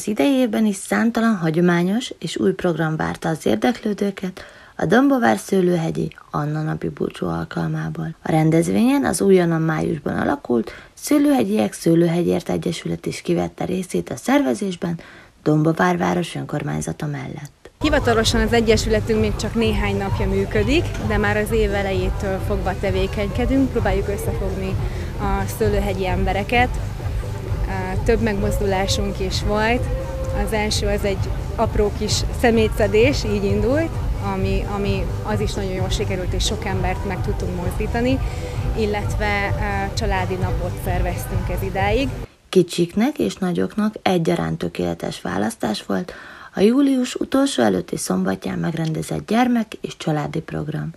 Az idejében is számtalan hagyományos és új program várta az érdeklődőket, a Dombovár szőlőhegyi Anna napi búcsú alkalmából. A rendezvényen az újonnan májusban alakult Szőlőhegyiek Szőlőhegyért Egyesület is kivette részét a szervezésben Dombovár város önkormányzata mellett. Hivatalosan az Egyesületünk még csak néhány napja működik, de már az év elejétől fogva tevékenykedünk, próbáljuk összefogni a szőlőhegyi embereket. Több megmozdulásunk is volt. Az első az egy apró kis szemétszedés, így indult, ami, ami az is nagyon jól sikerült, és sok embert meg tudtunk mozdítani, illetve családi napot szerveztünk ez idáig. Kicsiknek és nagyoknak egyaránt tökéletes választás volt a július utolsó előtti szombatján megrendezett gyermek és családi program.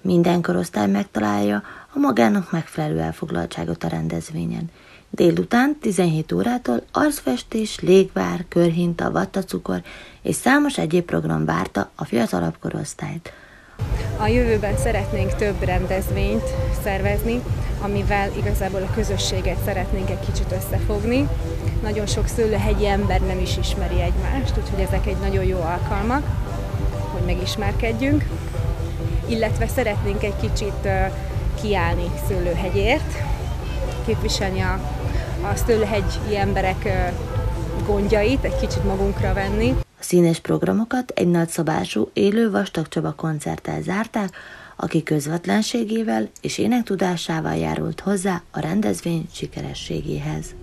Minden korosztály megtalálja a magának megfelelő elfoglaltságot a rendezvényen. Délután 17 órától arcfestés, légvár, körhinta, vattacukor és számos egyéb program várta a fiatalabb korosztályt. A jövőben szeretnénk több rendezvényt szervezni, amivel igazából a közösséget szeretnénk egy kicsit összefogni. Nagyon sok szőlőhegyi ember nem is ismeri egymást, úgyhogy ezek egy nagyon jó alkalmak, hogy megismerkedjünk. Illetve szeretnénk egy kicsit kiállni szőlőhegyért, képviselni a, a szőlőhegyi emberek gondjait, egy kicsit magunkra venni. A színes programokat egy nagyszabású, élő Vastag Csaba koncerttel zárták, aki közvetlenségével és énektudásával járult hozzá a rendezvény sikerességéhez.